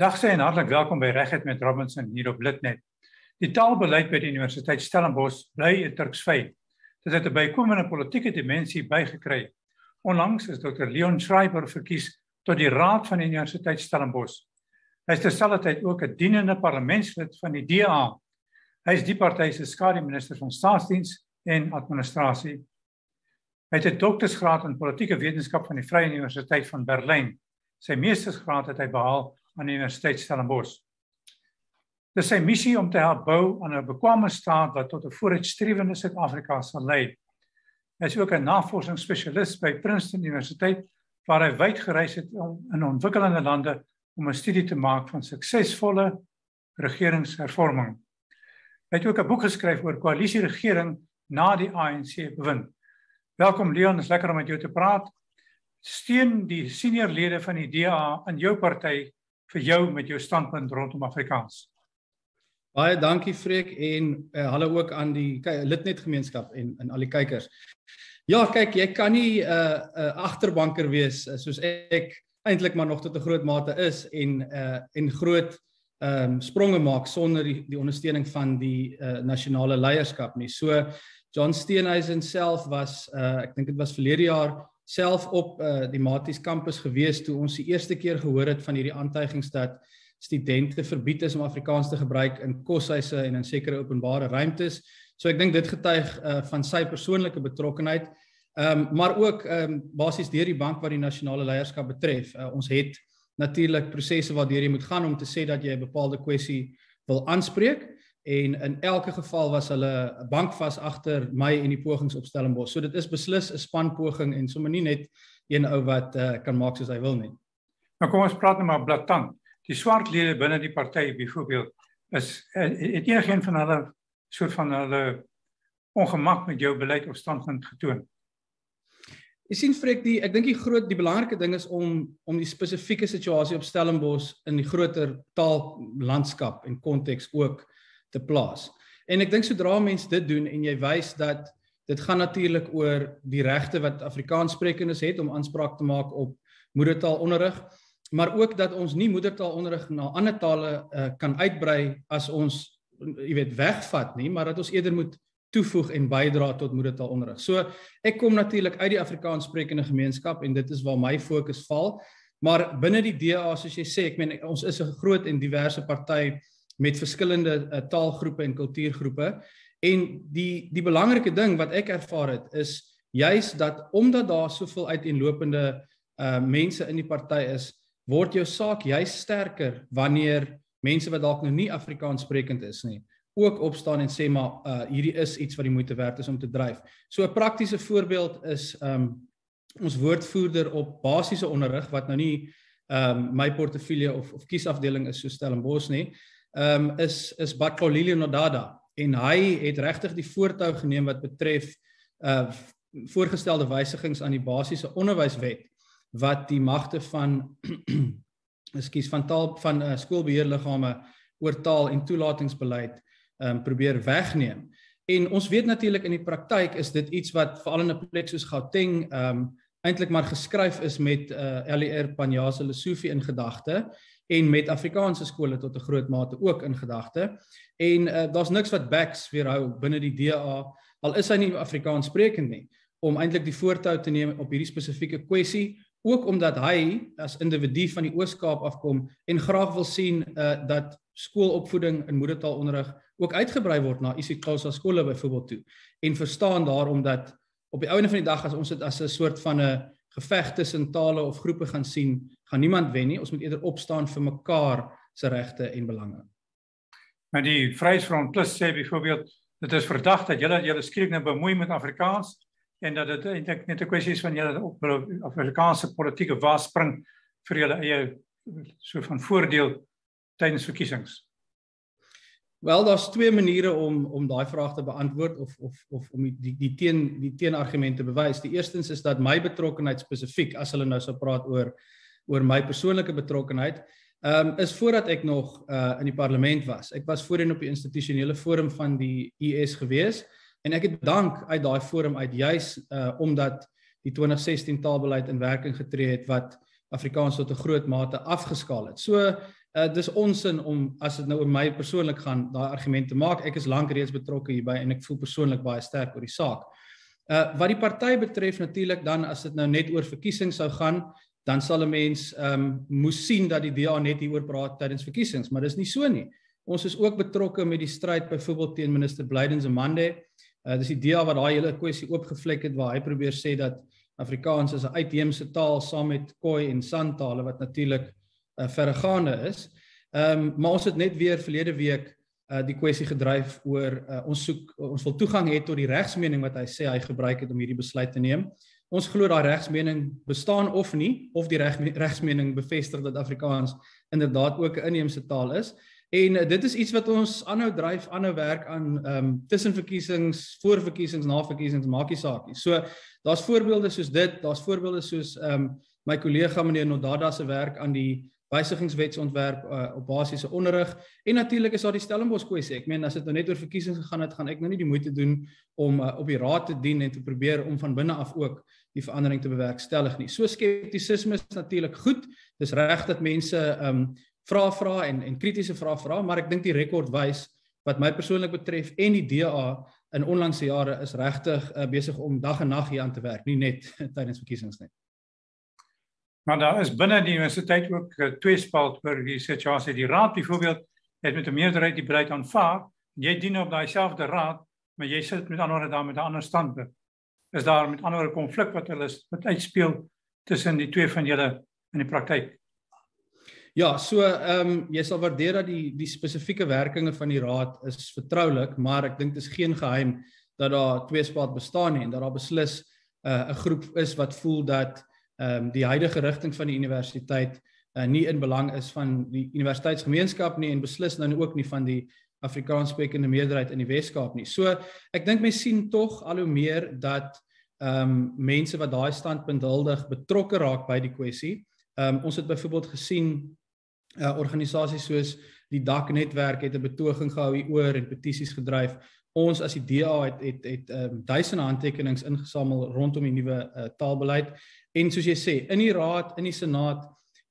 Dag sê en hartlik welkom by Regheid met Robinson hier op Litnet. Die taalbeleid by die Universiteit Stellenbosch bly 'n Turksvy. Dit het 'n bykomende politieke dimensie bygekry. Onlangs is Dr Leon Schreiber verkies tot die raad van die Universiteit Stellenbosch. Hy is terselfdertyd ook 'n dienende parlementslid van die DA. Hy is die party se skademinister van staatsdiens en administrasie. Hy het 'n doktorsgraad in politieke wetenskap van die Vrye Universiteit van Berlyn. Sy meestersgraad het hy behaal aan die Universiteit Stellenbosch. Dit is sy missie om te help bou aan 'n bekwame staat wat tot 'n vooruitstrewende Suid-Afrika sal lei. Hy is ook 'n navorsingsspesialis by Princeton Universiteit waar hy wyd gereis het om in ontwikkelende lande om 'n studie te maak van suksesvolle regeringshervorming. Hy het ook 'n boek geskryf oor koalisieregering na die ANC bewind. Welkom Leon, is lekker om met jou te praat. Steun die senior lede van die DA in jou party vir jou met jou standpunt rondom Afrikaans. Baie dankie Freek en uh, hallo ook aan die lidnet gemeenskap en en al die kykers. Ja, kyk, jy kan nie 'n uh, 'n uh, agterbanker wees uh, soos ek eintlik maar nog tot 'n groot mate is en uh en groot ehm um, spronge maak sonder die die ondersteuning van die uh nasionale leierskap nie. So John Steenhuisen self was uh ek dink dit was verlede jaar self op uh, die Maties kampus gewees toe ons die eerste keer gehoor het van hierdie aantuigings dat studente verbied is om Afrikaans te gebruik in koshuise en in sekere openbare ruimtes. So ek dink dit getuig uh, van sy persoonlike betrokkenheid. Ehm um, maar ook ehm um, basies deur die bank wat die nasionale leierskap betref. Uh, ons het natuurlik prosesse waardeur jy moet gaan om te sê dat jy 'n bepaalde kwessie wil aanspreek en in elke geval was hulle 'n bank vas agter my en die pogings op Stellenbosch. So dit is beslis 'n spanpoging en sommer nie net een ou wat uh, kan maak soos hy wil nie. Nou kom ons praat net maar blaatant. Die swart lede binne die party byvoorbeeld is uh, het enigeen van hulle soort van hulle ongemak met jou beleid of standpunt getoon. Jy sien Freek, die ek dink die groot die belangrike ding is om om die spesifieke situasie op Stellenbosch in die groter taallandskap en konteks ook te plaas. En ek dink sodra mense dit doen en jy wys dat dit gaan natuurlik oor die regte wat Afrikaanssprekendes het om aanspraak te maak op moedertaalonderrig, maar ook dat ons nie moedertaalonderrig na ander tale uh, kan uitbrei as ons jy weet wegvat nie, maar dat ons eerder moet toevoeg en bydra tot moedertaalonderrig. So ek kom natuurlik uit die Afrikaanssprekende gemeenskap en dit is waar my fokus val. Maar binne die DA soos jy sê, ek meen ons is 'n groot en diverse party met verskillende uh, taalgroepe en kultuurgroepe en die die belangrike ding wat ek ervaar het is juis dat omdat daar soveel uiteenlopende uh mense in die party is word jou saak juis sterker wanneer mense wat dalk nog nie Afrikaans sprekend is nie ook opstaan en sê maar uh hierdie is iets wat die moeite werd is om te dryf. So 'n praktiese voorbeeld is um ons woordvoerder op basiese onderrig wat nou nie um my portefeulje of of kiesafdeling is so Stellenbosch nie ehm um, is is Bakolilio Nodada en hy het regtig die voortou geneem wat betref uh voorgestelde wysigings aan die basiese onderwyswet wat die magte van ekskuus van taal van uh, skoolbeheerliggame oor taal en toelatingsbeleid ehm um, probeer wegneem. En ons weet natuurlik in die praktyk is dit iets wat veral in 'n plek soos Gauteng ehm um, eintlik maar geskryf is met uh, LER Panjasa Lesofie in gedagte en met Afrikaanse skole tot 'n groot mate ook in gedagte. En uh, daar's niks wat backs weerhou binne die DA al is hy nie Afrikaans sprekend nie om eintlik die voortou te neem op hierdie spesifieke kwessie ook omdat hy as individu van die Oos-Kaap afkom en graag wil sien uh, dat skoolopvoeding in moedertaalonderrig ook uitgebrei word na isiXhosa skole byvoorbeeld toe en verstaan daarom dat op die ouene van die dag as ons dit as 'n soort van 'n geveg tussen tale of groepe gaan sien, gaan niemand wen nie. Ons moet eerder opstaan vir mekaar se regte en belange. Maar die Vryheidsfront Plus sê byvoorbeeld dit is verdag dat julle julle skielik nou bemoei met Afrikaans en dat dit eintlik net 'n kwessie is van julle op Afrikaanse politieke waspring vir julle eie so van voordeel tydens verkiesings. Wel daar's twee maniere om om daai vraag te beantwoord of of of om die die teen die teenargumente bewys. Die eerstens is dat my betrokkeheid spesifiek as hulle nou sou praat oor oor my persoonlike betrokkeheid, ehm um, is voordat ek nog uh in die parlement was. Ek was voorheen op die institusionele forum van die US gewees en ek het dank uit daai forum uit juis uh omdat die 2016 taalbeleid in werking getree het wat Afrikaans tot 'n groot mate afgeskaal het. So uh, dis onsin om as dit nou oor my persoonlik gaan daai argument te maak. Ek is lank reeds betrokke hierby en ek voel persoonlik baie sterk oor die saak. Uh wat die party betref natuurlik dan as dit nou net oor verkiesings sou gaan, dan sal 'n mens ehm um, moes sien dat die DA net hieroor praat tydens verkiesings, maar dis nie so nie. Ons is ook betrokke met die stryd byvoorbeeld teen minister Blyden Zamande. Uh dis die DA wat daai hele kwessie oopgevlek het waar hy probeer sê dat Afrikaans is 'n uitheemse taal saam met Khoi en San tale wat natuurlik uh, verregaande is. Ehm um, maar ons het net weer verlede week uh, die kwessie gedryf oor uh, ons soek ons wil toegang hê tot die regsmening wat hy sê hy gebruik het om hierdie besluit te neem. Ons glo daai regsmening bestaan of nie of die reg, regsmening bevestig dat Afrikaans inderdaad ook 'n inheemse taal is. En uh, dit is iets wat ons aanhou dryf, aanhou werk aan ehm um, tussen verkiesings, voor verkiesings, na verkiesings, maakie saakie. So daar's voorbeelde soos dit, daar's voorbeelde soos ehm um, my kollega meneer Nodada se werk aan die wysigingswetsontwerp uh, op basiese onderrig en natuurlik is daar die Stellenbosch kwessie. Ek meen as dit nou net oor verkiesings gegaan het, gaan ek nou nie die moeite doen om uh, op die raad te dien en te probeer om van binne af ook die verandering te bewerkstellig nie. So skeptisisme is natuurlik goed. Dis reg dat mense ehm um, vra vra en en kritiese vrae vra, maar ek dink die rekord wys wat my persoonlik betref en die DA in onlangse jare is regtig uh, besig om dag en nag hier aan te werk, nie net tydens verkiesings nie. Maar daar is binne die universiteit ook uh, twee spalt oor die situasie. Die raad byvoorbeeld het met 'n meerderheid die beleid aanvaar. Jy dien op daai selfde raad, maar jy sit met ander daar met 'n ander standpunt. Is daar met ander 'n konflik wat hulle wat uitspeel tussen die twee van julle in die praktyk? Ja, so ehm um, jy sal waardeer dat die die spesifieke werkinge van die raad is vertroulik, maar ek dink dit is geen geheim dat daar twee spalt bestaan nie en dat daar beslis eh, 'n uh, groep is wat voel dat ehm um, die huidige rigting van die universiteit uh, nie in belang is van die universiteitsgemeenskap nie en beslis nou ook nie van die Afrikaanssprekende meerderheid in die Wes-Kaap nie. So ek dink mense sien tog al hoe meer dat ehm um, mense wat daai standpunt huldig betrokke raak by die kwessie. Ehm um, ons het byvoorbeeld gesien uh, organisasies soos die Dak netwerk het 'n betoging gehou hieroor en petisies gedryf. Ons as die DA het het het ehm um, duisende handtekeninge ingesamel rondom die nuwe uh, taalbeleid En soos jy sê, in die raad, in die senaat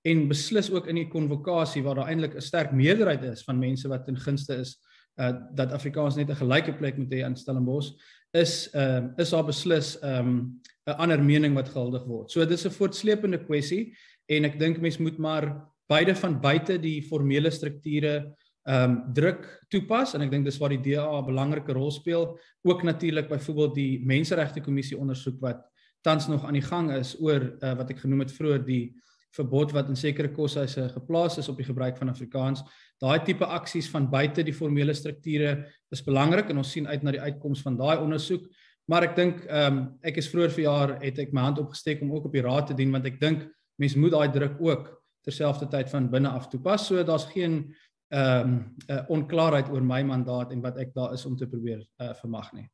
en beslis ook in die konvokasie waar daar eintlik 'n sterk meerderheid is van mense wat in gunste is uh dat Afrikaans net 'n gelyke plek moet hê aan Stellenbosch is ehm uh, is daar beslis ehm um, 'n ander mening wat gehuldig word. So dit is 'n voortsleepende kwessie en ek dink mense moet maar beide van buite die formele strukture ehm um, druk toepas en ek dink dis waar die DA 'n belangrike rol speel, ook natuurlik byvoorbeeld die menseregte kommissie ondersoek wat tans nog aan die gang is oor uh, wat ek genoem het vroeër die verbod wat in sekere koshuise geplaas is op die gebruik van Afrikaans. Daai tipe aksies van buite die formele strukture is belangrik en ons sien uit na die uitkoms van daai ondersoek. Maar ek dink ehm um, ek is vroeër verjaar het ek my hand opgesteek om ook op die raad te dien want ek dink mense moet daai druk ook terselfdertyd van binne af toepas. So daar's geen ehm um, uh, onklaarheid oor my mandaat en wat ek daar is om te probeer uh, vermag nie.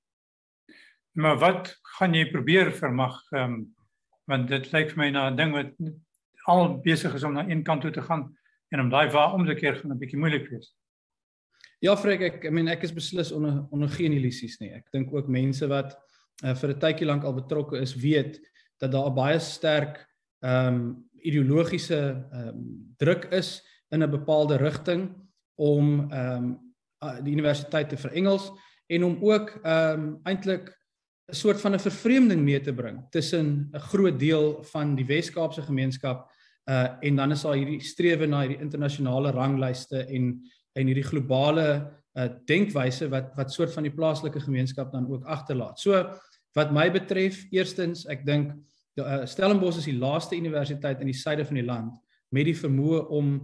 Maar wat gaan jy probeer vermag? Ehm um, want dit lyk vir my na 'n ding wat al besig is om na een kant toe te gaan en om daai waar om te keer gaan 'n bietjie moeilik wees. Ja, Frek, ek I mean ek is beslis onder onder geen illusies nie. Ek dink ook mense wat uh, vir 'n tydjie lank al betrokke is, weet dat daar baie sterk ehm um, ideologiese ehm um, druk is in 'n bepaalde rigting om ehm um, die universiteit te verengels en om ook ehm um, eintlik 'n soort van 'n vervreemding mee te bring tussen 'n groot deel van die Wes-Kaapse gemeenskap uh en dan is daar hierdie strewe na hierdie internasionale ranglyste en en hierdie globale uh denkwyse wat wat soort van die plaaslike gemeenskap dan ook agterlaat. So wat my betref, eerstens, ek dink uh, Stellenbosch is die laaste universiteit in die suide van die land met die vermoë om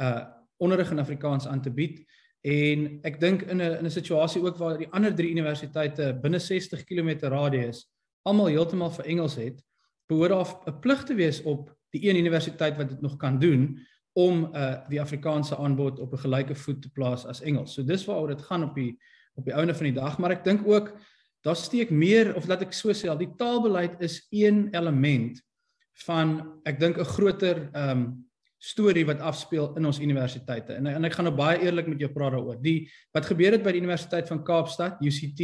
uh onderrig in Afrikaans aan te bied. En ek dink in 'n in 'n situasie ook waar die ander drie universiteite binne 60 km radius almal heeltemal vir Engels het, behoort daar 'n plig te wees op die een universiteit wat dit nog kan doen om uh die Afrikaanse aanbod op 'n gelyke voet te plaas as Engels. So dis waaroor dit gaan op die op die ouene van die dag, maar ek dink ook daar steek meer of laat ek so sê, die taalbeleid is een element van ek dink 'n groter ehm um, storie wat afspeel in ons universiteite. En en ek gaan nou baie eerlik met jou praat daaroor. Die wat gebeur het by die Universiteit van Kaapstad, UCT,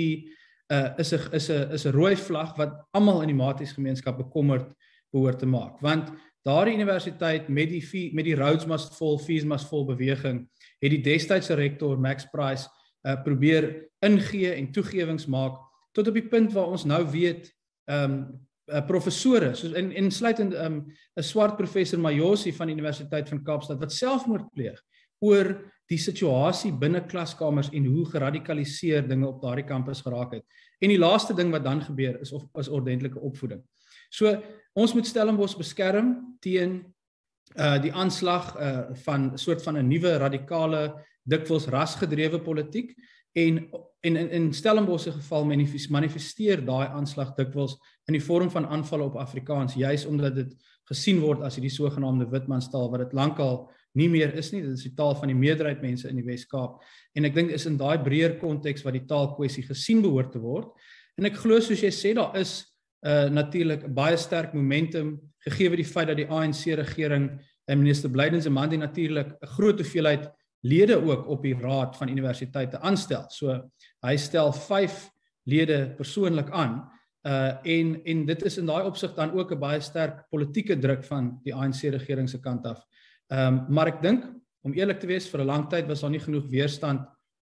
uh is 'n is 'n is 'n rooi vlag wat almal in die maties gemeenskap bekommerd behoort te maak. Want daardie universiteit met die fee, met die Rhodes must fall fees must fall beweging het die destydse rektor Max Price uh, probeer ingee en toegewings maak tot op die punt waar ons nou weet ehm um, uh, professore soos in insluitend 'n um, 'n swart professor Majosi van die Universiteit van Kaapstad wat selfmoord pleeg oor die situasie binne klaskamers en hoe geradikaliseer dinge op daardie kampus geraak het. En die laaste ding wat dan gebeur is of is ordentlike opvoeding. So ons moet Stellenbosch beskerm teen uh die aanslag uh van soort van 'n nuwe radikale dikwels rasgedrewe politiek en en in, in Stellenbosch se geval manifesteer daai aanslag dikwels in die vorm van aanvalle op Afrikaans juis omdat dit gesien word as hierdie sogenaamde witmanstaal wat dit lankal nie meer is nie. Dit is die taal van die meerderheid mense in die Wes-Kaap. En ek dink is in daai breër konteks wat die taalkwessie gesien behoort te word. En ek glo soos jy sê daar is uh natuurlik baie sterk momentum gegee word die feit dat die ANC regering en minister Blyden se man die natuurlik 'n groot hoeveelheid lede ook op die raad van universiteite aanstel. So hy stel 5 lede persoonlik aan. Uh en en dit is in daai opsig dan ook 'n baie sterk politieke druk van die ANC regering se kant af. Ehm um, maar ek dink om eerlik te wees vir 'n lang tyd was daar nie genoeg weerstand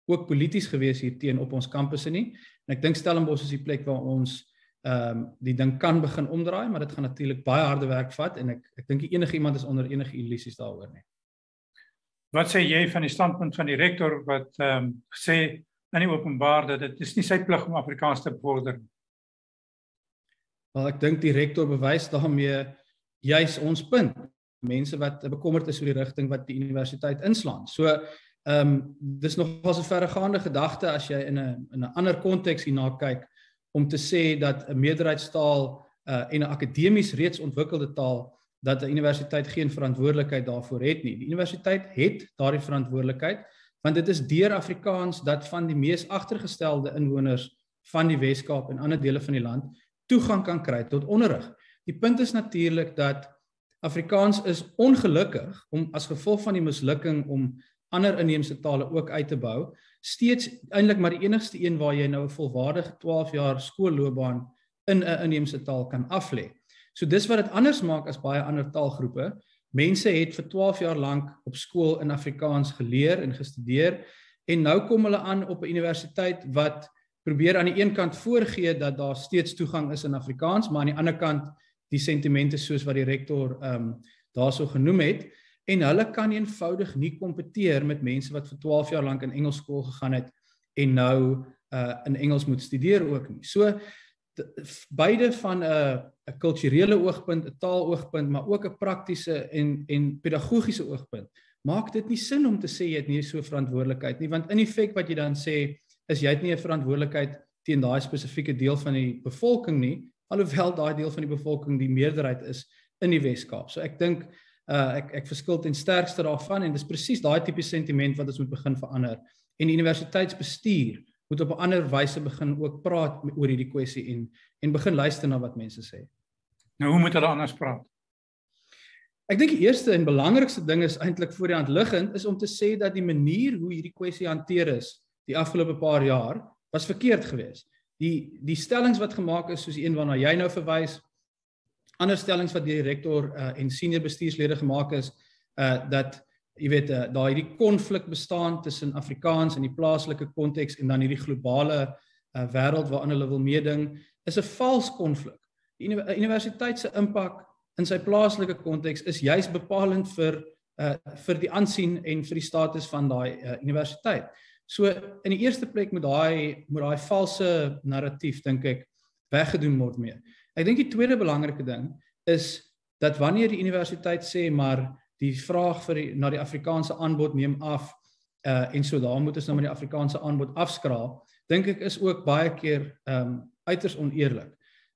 ook polities gewees hier teen op ons kampusse nie. En ek dink Stellenbosch is die plek waar ons ehm um, die ding kan begin omdraai, maar dit gaan natuurlik baie harde werk vat en ek ek dink enige iemand is onder enige illusies daaroor nie. Wat sê jy van die standpunt van die rektor wat ehm um, sê in die openbaar dat dit is nie sy plig om Afrikaans te bevorder nie? Wel ek dink die rektor bewys daarmee juis ons punt. Mense wat bekommerd is oor die rigting wat die universiteit inslaan. So ehm um, dis nog was 'n verregaande gedagte as jy in 'n in 'n ander konteks hierna kyk om te sê dat 'n meerderheidstaal uh, en 'n akademies reeds ontwikkelde taal dat 'n universiteit geen verantwoordelikheid daarvoor het nie. Die universiteit het daardie verantwoordelikheid want dit is deur Afrikaans dat van die mees agtergestelde inwoners van die Wes-Kaap en ander dele van die land toegang kan kry tot onderrig. Die punt is natuurlik dat Afrikaans is ongelukkig om as gevolg van die mislukking om ander inheemse tale ook uit te bou, steeds eintlik maar die enigste een waar jy nou 'n volwaardige 12 jaar skoolloopbaan in 'n inheemse taal kan aflê. So dis wat dit anders maak as baie ander taalgroepe. Mense het vir 12 jaar lank op skool in Afrikaans geleer en gestudeer en nou kom hulle aan op 'n universiteit wat probeer aan die een kant voorgee dat daar steeds toegang is in Afrikaans, maar aan die ander kant die sentimente soos wat die rektor ehm um, daarso genoem het en hulle kan eenvoudig nie kompeteer met mense wat vir 12 jaar lank in Engels skool gegaan het en nou uh in Engels moet studeer ook nie. So beide van 'n 'n kulturele oogpunt, 'n taaloogpunt, maar ook 'n praktiese en en pedagogiese oogpunt. Maak dit nie sin om te sê jy het nie so verantwoordelikheid nie, want in effek wat jy dan sê is jy het nie 'n verantwoordelikheid teen daai spesifieke deel van die bevolking nie, alhoewel daai deel van die bevolking die meerderheid is in die Wes-Kaap. So ek dink uh ek ek verskil ten sterkste daarvan en dis presies daai tipe sentiment wat ons moet begin verander. En die universiteitsbestuur moet op 'n ander wyse begin ook praat oor hierdie kwessie en en begin luister na wat mense sê. Nou hoe moet hulle anders praat? Ek dink die eerste en belangrikste ding is eintlik voor die hand liggend is om te sê dat die manier hoe hierdie kwessie hanteer is die afgelope paar jaar was verkeerd geweest. Die die stellings wat gemaak is soos die een waarna jy nou verwys, ander stellings wat die rektor uh, en senior bestuurslede gemaak is uh dat jy weet uh, daar hierdie konflik bestaan tussen Afrikaans en die plaaslike konteks en dan hierdie globale uh wêreld waarin hulle wil meeding is 'n vals konflik. Die universiteit se impak in sy plaaslike konteks is juis bepalend vir uh vir die aansien en vir die status van daai uh, universiteit. So in die eerste plek moet daai moet daai valse narratief dink ek weggedoen word mee. Ek dink die tweede belangrike ding is dat wanneer die universiteit sê maar die vraag vir die, na die Afrikaanse aanbod neem af uh en so daar moet ons nou met die Afrikaanse aanbod afskraal, dink ek is ook baie keer um uiters oneerlik.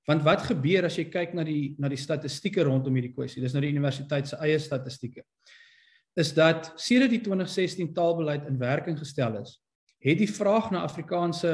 Want wat gebeur as jy kyk na die na die statistieke rondom hierdie kwessie? Dis nou die universiteit se eie statistieke. Is dat sedert die 2016 taalbeleid in werking gestel is, het die vraag na Afrikaanse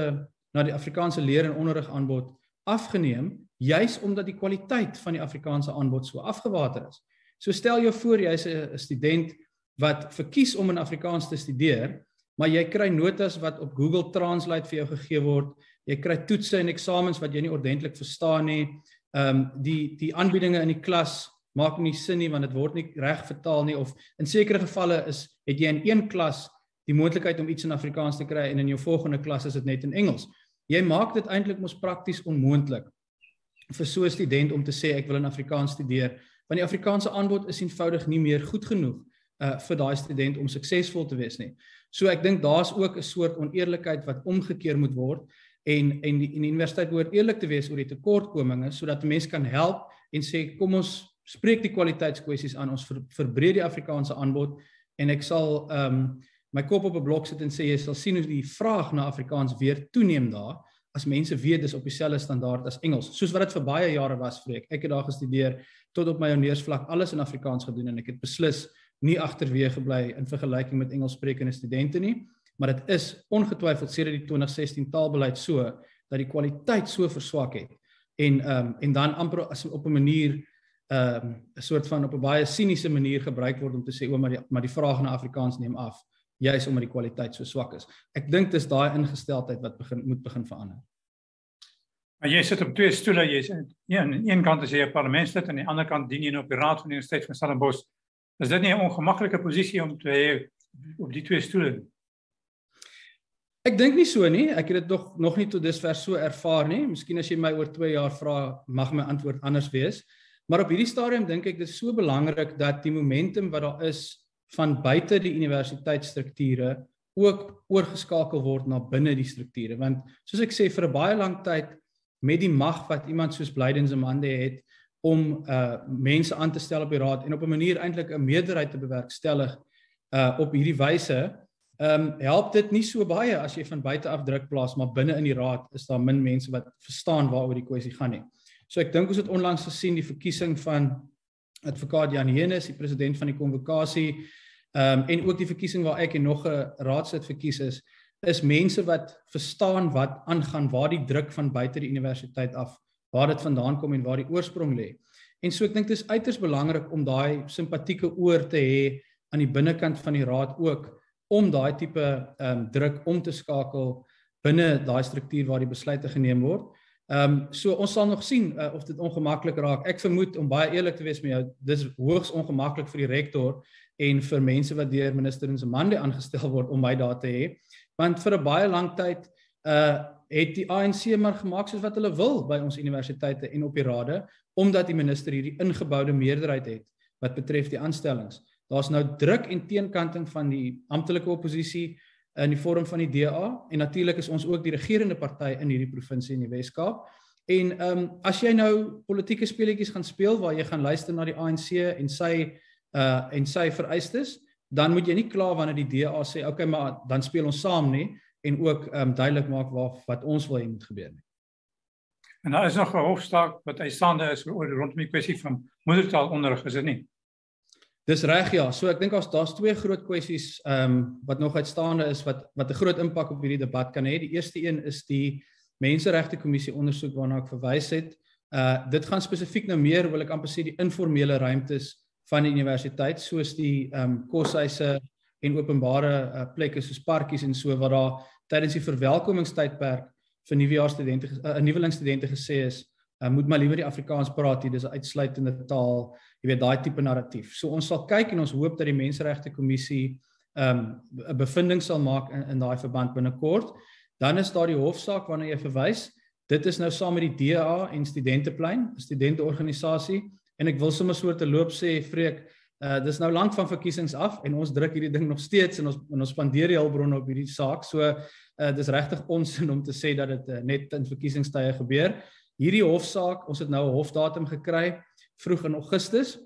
na die Afrikaanse leer en onderrig aanbod afgeneem juis omdat die kwaliteit van die Afrikaanse aanbod so afgewater is. So stel jou voor jy's 'n student wat verkies om in Afrikaans te studeer, maar jy kry notas wat op Google Translate vir jou gegee word. Jy kry toetse en eksamens wat jy nie ordentlik verstaan nie. Ehm um, die die aanbiedinge in die klas maak nie sin nie want dit word nie reg vertaal nie of in sekere gevalle is het jy in een klas die moontlikheid om iets in Afrikaans te kry en in jou volgende klas is dit net in Engels. Jy maak dit eintlik mos prakties onmoontlik vir so 'n student om te sê ek wil in Afrikaans studeer want die Afrikaanse aanbod is eenvoudig nie meer goed genoeg uh vir daai student om suksesvol te wees nie. So ek dink daar's ook 'n soort oneerlikheid wat omgekeer moet word en en die, en die universiteit behoort eerlik te wees oor die tekortkominge sodat mense kan help en sê kom ons spreek die kwaliteitskwessies aan ons ver, verbreed die Afrikaanse aanbod en ek sal ehm um, my kop op 'n blok sit en sê jy sal sien hoe die vraag na Afrikaans weer toeneem daar as mense weet dis op dieselfde standaard as Engels. Soos wat dit vir baie jare was vir ek ek het daar gestudeer tot op my honeursvlak alles in Afrikaans gedoen en ek het beslis nie agterweë gebly in vergelyking met Engelssprekende studente nie. Maar dit is ongetwyfeld sedert die 2016 taalbeleid so dat die kwaliteit so verswak het. En ehm um, en dan amper as op 'n manier ehm um, 'n soort van op 'n baie siniese manier gebruik word om te sê o maar die maar die vraag na Afrikaans neem af juis omdat die kwaliteit so swak is. Ek dink dis daai ingesteldheid wat begin moet begin verander. Maar jy sit op twee stoele, jy's aan een, een kant as jy 'n parlementslid en aan die ander kant dien jy op die raad van die Universiteit van Stellenbosch. Is dit nie 'n ongemaklike posisie om te hê op die twee stoele? Ek dink nie so nie. Ek het dit nog nog nie tot dusver so ervaar nie. Miskien as jy my oor 2 jaar vra, mag my antwoord anders wees. Maar op hierdie stadium dink ek dit is so belangrik dat die momentum wat daar is van buite die universiteitsstrukture ook oorgeskakel word na binne die strukture want soos ek sê vir 'n baie lang tyd met die mag wat iemand soos Blyden se mande het om uh mense aan te stel op die raad en op 'n manier eintlik 'n meerderheid te bewerkstellig uh op hierdie wyse Ehm um, help dit nie so baie as jy van buite af druk plaas, maar binne in die raad is daar min mense wat verstaan waaroor die kwessie gaan nie. So ek dink ons het onlangs gesien die verkiesing van advokaat Jan Henes, die president van die konvokasie, ehm um, en ook die verkiesing waar ek en nog 'n raadslid verkies is, is mense wat verstaan wat aangaan, waar die druk van buite die universiteit af, waar dit vandaan kom en waar die oorsprong lê. En so ek dink dit is uiters belangrik om daai simpatieke oor te hê aan die binnekant van die raad ook om daai tipe ehm um, druk om te skakel binne daai struktuur waar die besluite geneem word. Ehm um, so ons sal nog sien uh, of dit ongemaklik raak. Ek vermoed om baie eerlik te wees met jou, dis hoogs ongemaklik vir die rektor en vir mense wat deur minister Nzimande aangestel word om my daar te hê. Want vir 'n baie lang tyd uh het die ANC maar gemaak soos wat hulle wil by ons universiteite en op die rade omdat die minister hierdie ingeboude meerderheid het wat betref die aanstellings. Daar's nou druk en teenkanting van die amptelike oppositie in die vorm van die DA en natuurlik is ons ook die regerende party in hierdie provinsie in die Wes-Kaap. En ehm um, as jy nou politieke speletjies gaan speel waar jy gaan luister na die ANC en sy uh en sy vereistes, dan moet jy nie kla wanneer die DA sê okay, maar dan speel ons saam nie en ook ehm um, duidelik maak waar wat ons wil hê moet gebeur nie. En daar is nog 'n hofsaak wat uitstaande is oor rondom die kwessie van moedertaalonderrig, is dit nie? Dis reg ja. So ek dink as daar's twee groot kwessies ehm um, wat nog uitstaande is wat wat 'n groot impak op hierdie debat kan hê. Die eerste een is die Menseregte Kommissie ondersoek waarna ek verwys het. Uh dit gaan spesifiek nou meer wil ek amper sê die informele ruimtes van die universiteit soos die ehm um, koshuise en openbare uh, plekke soos parkies en so wat daar tydens die verwelkomingstydperk vir nuwejaarsstudente 'n uh, nuwelingstudente gesê is uh, moet maar liewer die Afrikaans praat hier dis 'n uitsluitende taal jy weet daai tipe narratief. So ons sal kyk en ons hoop dat die menseregte kommissie ehm, 'n um, bevinding sal maak in, in daai verband binnekort. Dan is daar die hofsaak waarna jy verwys. Dit is nou saam met die DA en Studenteplein, 'n studenteorganisasie en ek wil sommer so 'n loop sê Freek, uh, dis nou lank van verkiesings af en ons druk hierdie ding nog steeds en ons en ons spandeer die hulpbronne op hierdie saak. So uh, dis regtig onsin om te sê dat dit uh, net in verkiesingstye gebeur. Hierdie hofsaak, ons het nou 'n hofdatum gekry vroeg in Augustus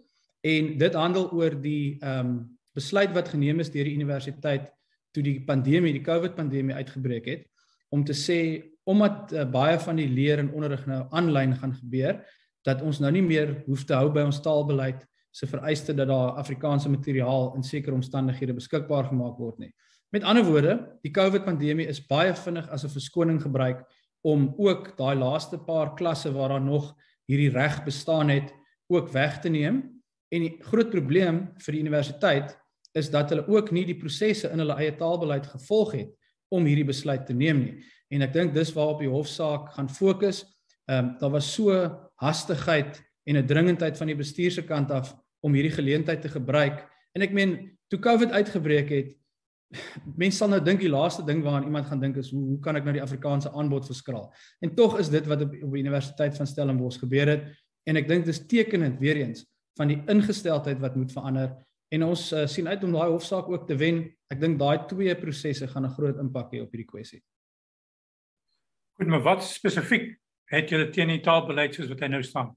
en dit handel oor die ehm um, besluit wat geneem is deur die universiteit toe die pandemie, die COVID pandemie uitgebreek het om te sê omdat uh, baie van die leer en onderrig nou aanlyn gaan gebeur dat ons nou nie meer hoef te hou by ons taalbeleid se vereiste dat daar Afrikaanse materiaal in sekere omstandighede beskikbaar gemaak word nie. Met ander woorde, die COVID pandemie is baie vinnig as 'n verskoning gebruik om ook daai laaste paar klasse waar daar nog hierdie reg bestaan het ook weg te neem en die groot probleem vir die universiteit is dat hulle ook nie die prosesse in hulle eie taalbeleid gevolg het om hierdie besluit te neem nie. En ek dink dis waarop die hofsaak gaan fokus. Ehm um, daar was so hastigheid en 'n dringendheid van die bestuur se kant af om hierdie geleentheid te gebruik. En ek meen, toe COVID uitgebreek het, mense sal nou dink die laaste ding waaraan iemand gaan dink is hoe hoe kan ek nou die Afrikaanse aanbod verskraal? En tog is dit wat op, op die Universiteit van Stellenbosch gebeur het en ek dink dis tekenend weer eens van die ingesteldheid wat moet verander en ons uh, sien uit om daai hofsaak ook te wen. Ek dink daai twee prosesse gaan 'n groot impak hê op hierdie kwessie. Goed, maar wat spesifiek het julle teen die taalbeleid soos wat hy nou staan?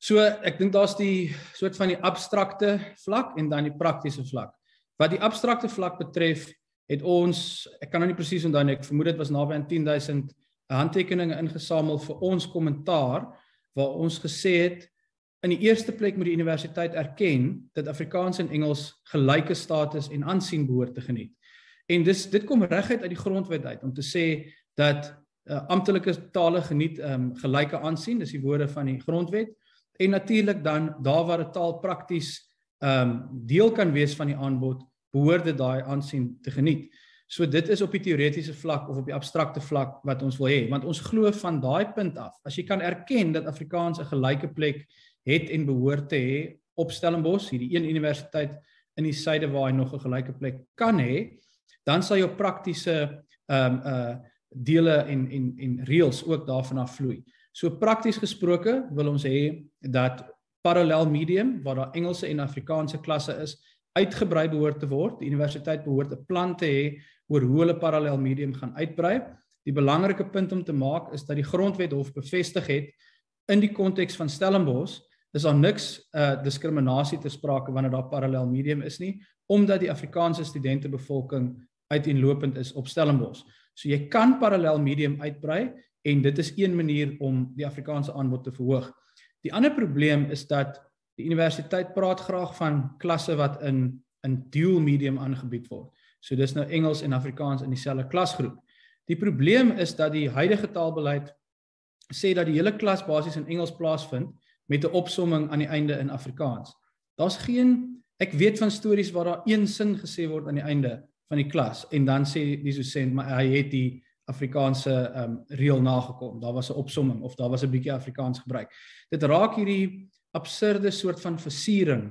So, ek dink daar's die soort van die abstrakte vlak en dan die praktiese vlak. Wat die abstrakte vlak betref, het ons, ek kan nou nie presies onthou nie, ek vermoed dit was naby aan 10000 handtekeninge ingesamel vir ons kommentaar waar ons gesê het in die eerste plek moet die universiteit erken dat Afrikaans en Engels gelyke status en aansien behoort te geniet. En dis dit kom reguit uit die grondwet uit om te sê dat uh, amptelike tale geniet um, gelyke aansien, dis die woorde van die grondwet. En natuurlik dan daar waar 'n taal prakties ehm um, deel kan wees van die aanbod, behoort dit daai aansien te geniet. So dit is op die teoretiese vlak of op die abstrakte vlak wat ons wil hê, want ons glo van daai punt af, as jy kan erken dat Afrikaans 'n gelyke plek het en behoort te hê op Stellenbosch, hierdie een universiteit in die suide waar hy nog 'n gelyke plek kan hê, dan sal jou praktiese ehm um, uh dele en en en reëls ook daarvan af vloei. So prakties gesproke wil ons hê dat parallel medium waar daar Engelse en Afrikaanse klasse is, uitgebrei behoort te word. Die universiteit behoort 'n plan te hê oor hoe hulle parallel medium gaan uitbrei. Die belangrike punt om te maak is dat die grondwet hof bevestig het in die konteks van Stellenbosch is daar niks uh diskriminasie te sprake wanneer daar parallel medium is nie omdat die Afrikaanse studentebevolking uiteenlopend is op Stellenbosch. So jy kan parallel medium uitbrei en dit is een manier om die Afrikaanse aanbod te verhoog. Die ander probleem is dat die universiteit praat graag van klasse wat in in dual medium aangebied word. So dis nou Engels en Afrikaans in dieselfde klasgroep. Die probleem is dat die huidige taalbeleid sê dat die hele klas basies in Engels plaasvind met 'n opsomming aan die einde in Afrikaans. Daar's geen ek weet van stories waar daar een sin gesê word aan die einde van die klas en dan sê die dosent maar hy het die Afrikaanse ehm um, reël nagekom. Daar was 'n opsomming of daar was 'n bietjie Afrikaans gebruik. Dit raak hierdie absurde soort van versiering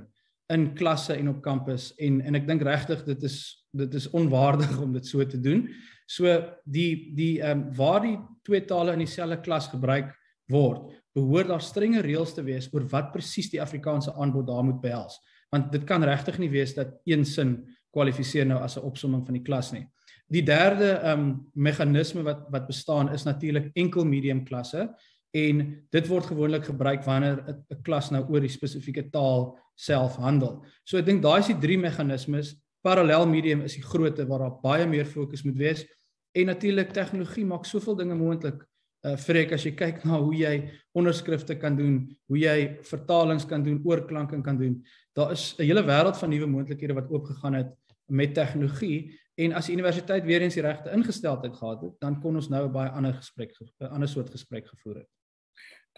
in klasse en op kampus en en ek dink regtig dit is dit is onwaardig om dit so te doen. So die die ehm um, waar die twee tale in dieselfde klas gebruik word, behoort daar strenge reëls te wees oor wat presies die Afrikaanse aanbod daar moet behels. Want dit kan regtig nie wees dat een sin kwalifiseer nou as 'n opsomming van die klas nie. Die derde ehm um, meganisme wat wat bestaan is natuurlik enkel medium klasse en dit word gewoonlik gebruik wanneer 'n klas nou oor die spesifieke taal self handel. So ek dink daai is die drie meganismes. Parallel medium is die grootte waar daar baie meer fokus moet wees en natuurlik tegnologie maak soveel dinge moontlik uh Frek as jy kyk na hoe jy onderskrifte kan doen, hoe jy vertalings kan doen, oorklanking kan doen. Daar is 'n hele wêreld van nuwe moontlikhede wat oopgegaan het met tegnologie en as die universiteit weer eens die regte ingesteldheid gehad het, dan kon ons nou 'n baie ander gesprek 'n ander soort gesprek gevoer het.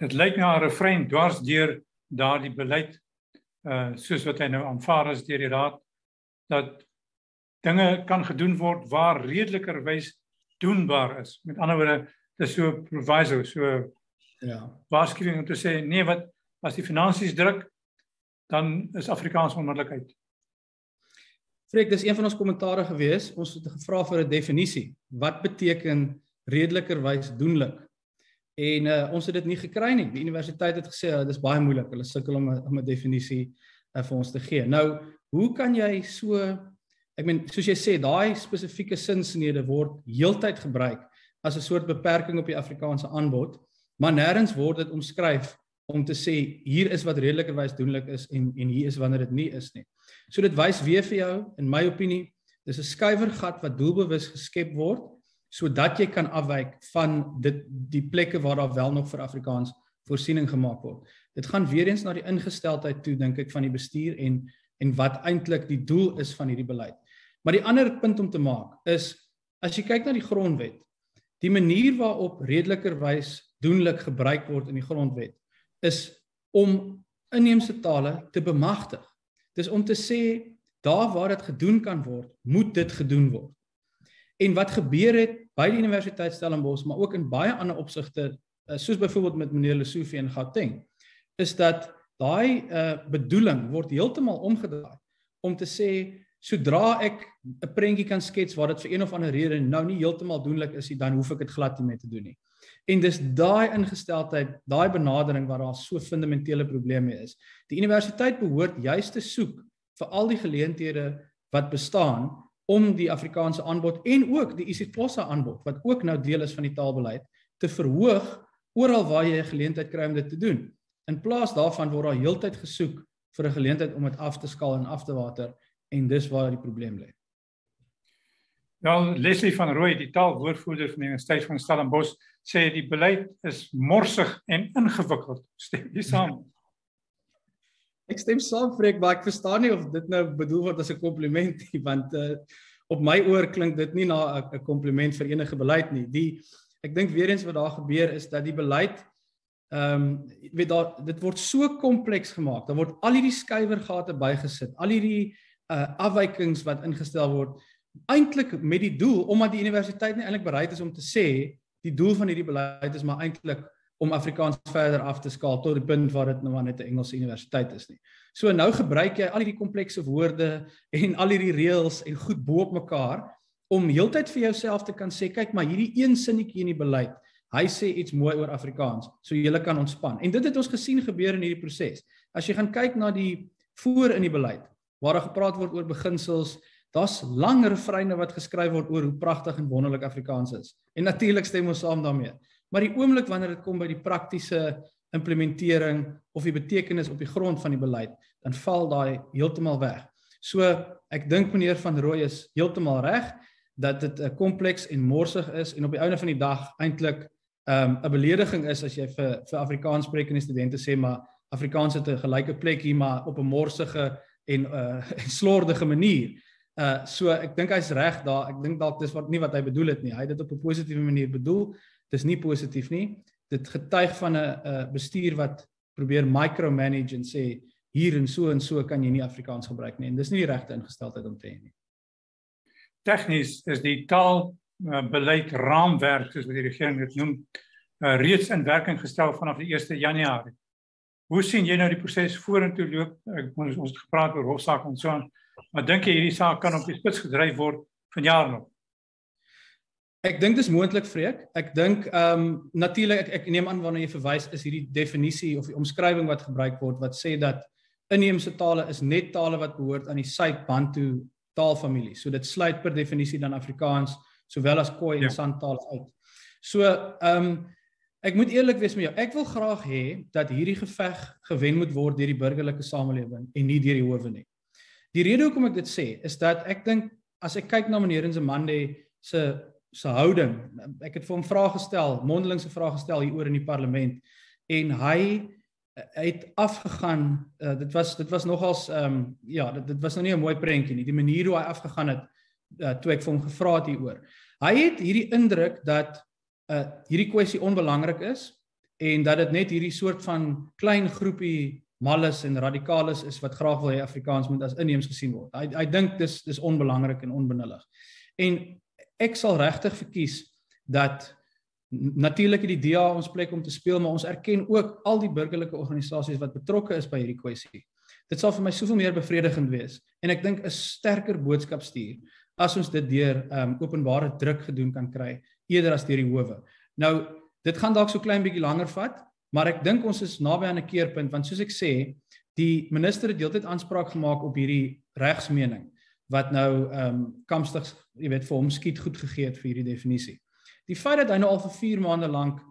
Dit lyk na 'n refrein dwars deur daardie beleid uh soos wat hy nou aanvaar is deur die raad dat dinge kan gedoen word waar redelikerwys doenbaar is. Met ander woorde dis so proviso so ja waarskuwing om te sê nee wat as die finansies druk dan is Afrikaans onmiddellik uit. Freek, dis een van ons kommentare gewees. Ons het gevra vir 'n definisie. Wat beteken redelikerwys doenlik? En uh, ons het dit nie gekry nie. Die universiteit het gesê uh, dis baie moeilik. Hulle sukkel om 'n om 'n definisie uh, vir ons te gee. Nou, hoe kan jy so ek meen soos jy sê, daai spesifieke sinsnede word heeltyd gebruik as 'n soort beperking op die Afrikaanse aanbod, maar nêrens word dit omskryf om te sê hier is wat redelikerwys doenlik is en en hier is wanneer dit nie is nie. So dit wys weer vir jou in my opinie, dis 'n skuiwergat wat doelbewus geskep word sodat jy kan afwyk van dit die plekke waar daar wel nog vir Afrikaans voorsiening gemaak word. Dit gaan weer eens na die ingesteldheid toe dink ek van die bestuur en en wat eintlik die doel is van hierdie beleid. Maar die ander punt om te maak is as jy kyk na die grondwet, Die manier waarop redelikerwys doenlik gebruik word in die grondwet is om inheemse tale te bemagtig. Dis om te sê daar waar dit gedoen kan word, moet dit gedoen word. En wat gebeur het by die Universiteit Stellenbosch, maar ook in baie ander opsigte, eh, soos byvoorbeeld met meneer Lesofie in Gauteng, is dat daai uh bedoeling word heeltemal omgedraai om te sê sodra ek 'n prentjie kan skets waar dit vir een of ander rede nou nie heeltemal doenlik is nie, dan hoef ek dit glad nie meer te doen nie. En dis daai ingesteldheid, daai benadering waar daar so fundamentele probleme is. Die universiteit behoort juis te soek vir al die geleenthede wat bestaan om die Afrikaanse aanbod en ook die isiXhosa aanbod wat ook nou deel is van die taalbeleid te verhoog oral waar jy 'n geleentheid kry om dit te doen. In plaas daarvan word daar heeltyd gesoek vir 'n geleentheid om dit af te skaal en af te water en dis waar die probleem lê. Nou Leslie van Rooi, die taalwoordvoerder van die Universiteit van Stellenbosch, sê die beleid is morsig en ingewikkeld. Stem jy saam? Ek stem saam, Freek, maar ek verstaan nie of dit nou bedoel word as 'n kompliment nie, want uh, op my oor klink dit nie na 'n kompliment vir enige beleid nie. Die ek dink weer eens wat daar gebeur is dat die beleid ehm um, weet daar dit word so kompleks gemaak. Daar word al hierdie skuiwergate bygesit, al hierdie uh afwykings wat ingestel word eintlik met die doel omdat die universiteit nie eintlik bereid is om te sê die doel van hierdie beleid is maar eintlik om Afrikaans verder af te skaal tot die punt waar dit nou maar net 'n Engelse universiteit is nie. So nou gebruik jy al hierdie komplekse woorde en al hierdie reëls en goed bo op mekaar om heeltyd vir jouself te kan sê kyk maar hierdie een sinnetjie in die beleid hy sê iets mooi oor Afrikaans so jy kan ontspan. En dit het ons gesien gebeur in hierdie proses. As jy gaan kyk na die voor in die beleid waar daar gepraat word oor beginsels Daar's lang refreine wat geskryf word oor hoe pragtig en wonderlik Afrikaans is. En natuurlik stem ons saam daarmee. Maar die oomblik wanneer dit kom by die praktiese implementering of die betekenis op die grond van die beleid, dan val daai heeltemal weg. So ek dink meneer van Rooi is heeltemal reg dat dit 'n kompleks en morsig is en op die einde van die dag eintlik ehm, 'n um, belediging is as jy vir vir Afrikaans sprekende studente sê maar Afrikaans het 'n gelyke plek hier maar op 'n morsige en uh, slordige manier. Uh so ek dink hy's reg daar. Ek dink dalk dis wat nie wat hy bedoel het nie. Hy het dit op 'n positiewe manier bedoel. Dis nie positief nie. Dit getuig van 'n bestuur wat probeer micromanage en sê hier en so en so kan jy nie Afrikaans gebruik nie. En dis nie die regte ingesteldheid om te hê nie. Tegnies is die taal uh, beleid raamwerk soos wat die regering dit noem uh, reeds in werking gestel vanaf die 1 Januarie. Hoe sien jy nou die proses vorentoe loop? Ek ons ons het gepraat oor hofsaak en so aan. Maar dink jy hierdie saak kan op die spits gedryf word vanjaar nog? Ek dink dis moontlik vreek. Ek dink ehm um, natuurlik ek, ek neem aan wanneer jy verwys is hierdie definisie of die omskrywing wat gebruik word wat sê dat inheemse tale is net tale wat behoort aan die Suid-Bantu taalfamilie. So dit sluit per definisie dan Afrikaans sowel as Khoi en ja. San tale uit. So ehm um, ek moet eerlik wees met jou. Ek wil graag hê dat hierdie geveg gewen moet word deur die burgerlike samelewing en nie deur die howe nie. Die rede hoekom ek dit sê is dat ek dink as ek kyk na meneer Nzimande se se houding, ek het vir hom vrae gestel, mondelingse vrae gestel hier oor in die parlement en hy het afgegaan uh, dit was dit was nogals ehm um, ja dit dit was nou nie 'n mooi prentjie nie die manier hoe hy afgegaan het uh, toe ek vir hom gevra het hieroor hy het hierdie indruk dat uh, hierdie kwessie onbelangrik is en dat dit net hierdie soort van klein groepie malles en radikales is wat graag wil hê Afrikaans moet as inheems gesien word. Hy hy dink dis dis onbelangrik en onbenullig. En ek sal regtig verkies dat natuurlik die DA ons plek om te speel, maar ons erken ook al die burgerlike organisasies wat betrokke is by hierdie kwessie. Dit sal vir my soveel meer bevredigend wees en ek dink 'n sterker boodskap stuur as ons dit deur um, openbare druk gedoen kan kry eerder as deur die howe. Nou, dit gaan dalk so klein bietjie langer vat, Maar ek dink ons is naby aan 'n keerpunt want soos ek sê, die minister het deeltyd aanspraak gemaak op hierdie regsmening wat nou ehm um, kamstig, jy weet, vir hom skiet goed gegee het vir hierdie definisie. Die feit dat hy nou al vir 4 maande lank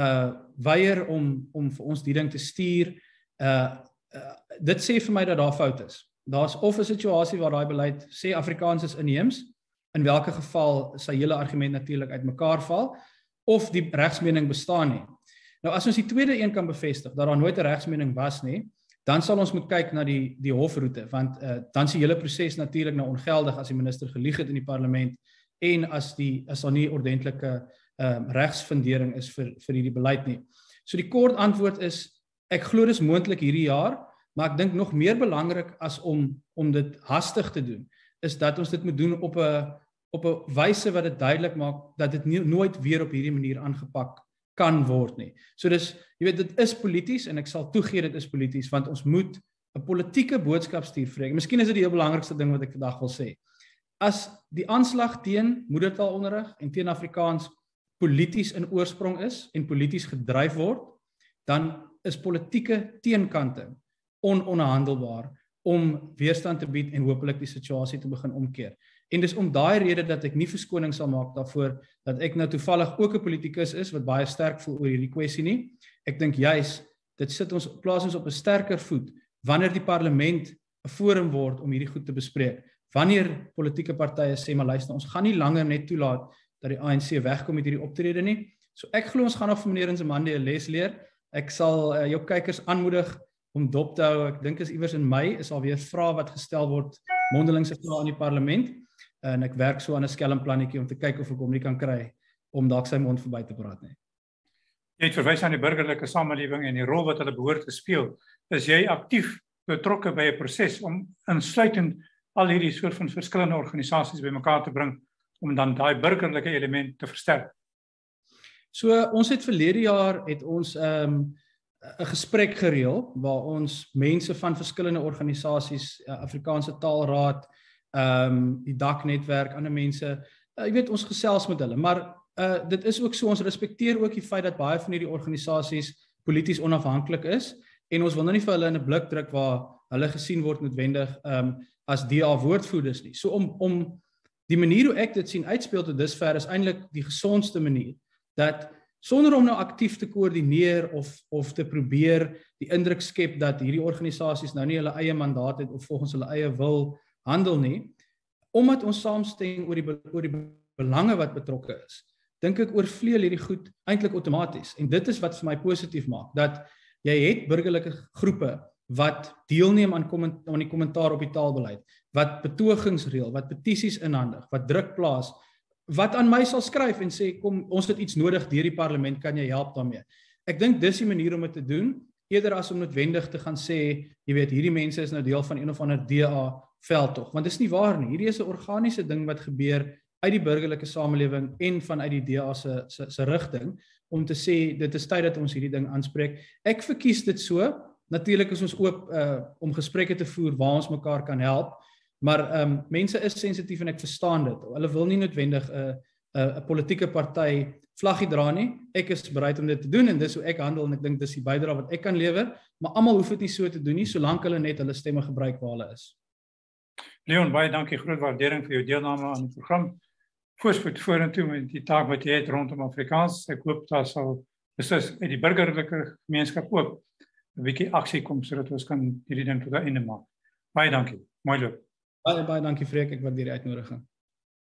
uh weier om om vir ons die ding te stuur, uh, uh dit sê vir my dat daar fout is. Daar's of 'n situasie waar daai beleid sê Afrikaans is inheems, in watter geval sy hele argument natuurlik uitmekaar val of die regsmening bestaan nie. Nou as ons die tweede een kan bevestig dat daar nooit 'n regsmening was nie, dan sal ons moet kyk na die die hofroete want uh, dan se hele proses natuurlik nou ongeldig as die minister gelieg het in die parlement en as die as daar nie ordentlike ehm uh, regsfundering is vir vir hierdie beleid nie. So die kort antwoord is ek glo dis moontlik hierdie jaar, maar ek dink nog meer belangrik as om om dit hastig te doen is dat ons dit moet doen op 'n op 'n wyse wat dit duidelik maak dat dit nie nooit weer op hierdie manier aangepak kan word nie. So dis jy weet dit is polities en ek sal toegee dit is polities want ons moet 'n politieke boodskap stuur vir ek. Miskien is dit die heel belangrikste ding wat ek vandag wil sê. As die aanslag teen moedertaalonderrig en teen Afrikaans polities in oorsprong is en polities gedryf word, dan is politieke teenkante ononderhandelbaar om weerstand te bied en hopelik die situasie te begin omkeer. En dis om daai rede dat ek nie verskoning sal maak daarvoor dat ek nou toevallig ook 'n politikus is wat baie sterk voel oor hierdie kwessie nie. Ek dink juis dit sit ons plaas ons op 'n sterker voet wanneer die parlement 'n forum word om hierdie goed te bespreek. Wanneer politieke partye sê maar luister, ons gaan nie langer net toelaat dat die ANC wegkom met hierdie optrede nie. So ek glo ons gaan nog vir meneer Nzimande 'n les leer. Ek sal uh, jou kykers aanmoedig om dop te hou. Ek dink is iewers in Mei is alweer vrae wat gestel word mondelingse vrae aan die parlement en ek werk so aan 'n skelmplannetjie om te kyk of ek hom nie kan kry om dalk sy mond verby te praat nie. Jy het verwys aan die burgerlike samelewing en die rol wat hulle behoort te speel. Is jy aktief betrokke by 'n proses om insluitend al hierdie soort van verskillende organisasies bymekaar te bring om dan daai burgerlike element te versterk? So ons het verlede jaar het ons ehm um, 'n gesprek gereël waar ons mense van verskillende organisasies Afrikaanse Taalraad, ehm um, die daknetwerk, ander mense. Uh, jy weet ons gesels met hulle, maar uh dit is ook so ons respekteer ook die feit dat baie van hierdie organisasies polities onafhanklik is en ons wil nou nie vir hulle in 'n blik druk waar hulle gesien word noodwendig ehm um, as DA woordvoerders nie. So om om die manier hoe ek dit sien uitspeel tot dusver is eintlik die gesondste manier dat sonder om nou aktief te koördineer of of te probeer die indruk skep dat hierdie organisasies nou nie hulle eie mandaat het of volgens hulle eie wil handel nie omdat ons saamstem oor die oor die belange wat betrokke is dink ek oorvleel hierdie goed eintlik outomaties. En dit is wat vir my positief maak dat jy het burgerlike groepe wat deelneem aan aan die kommentaar op die taalbeleid wat betogings reël wat petisies inhandig wat druk plaas wat aan my sal skryf en sê kom ons het iets nodig deur die parlement kan jy help daarmee? Ek dink dis die manier om dit te doen eerder as om noodwendig te gaan sê jy weet hierdie mense is nou deel van een of ander DA veldtog want dit is nie waar nie. Hierdie is 'n organiese ding wat gebeur uit die burgerlike samelewing en vanuit die DA se se, se rigting om te sê dit is tyd dat ons hierdie ding aanspreek. Ek verkies dit so. Natuurlik is ons oop uh, om gesprekke te voer waar ons mekaar kan help maar ehm um, mense is sensitief en ek verstaan dit. Hulle wil nie noodwendig 'n uh, 'n uh, politieke party vlaggie dra nie. Ek is bereid om dit te doen en dis hoe ek handel en ek dink dis die bydrae wat ek kan lewer, maar almal hoef dit nie so te doen nie solank hulle net hulle stemme gebruik waar hulle is. Leon, baie dankie, groot waardering vir jou deelname aan die program. Voorspoed vorentoe met die taak wat jy het rondom Afrikaans. Ek hoop daar sal beslis uit die burgerlike gemeenskap ook 'n bietjie aksie kom sodat ons kan hierdie ding tot 'n einde maak. Baie dankie. Mooi loop. Baie baie dankie Freek, ek waardeer die uitnodiging.